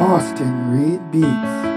Austin Reed Beats.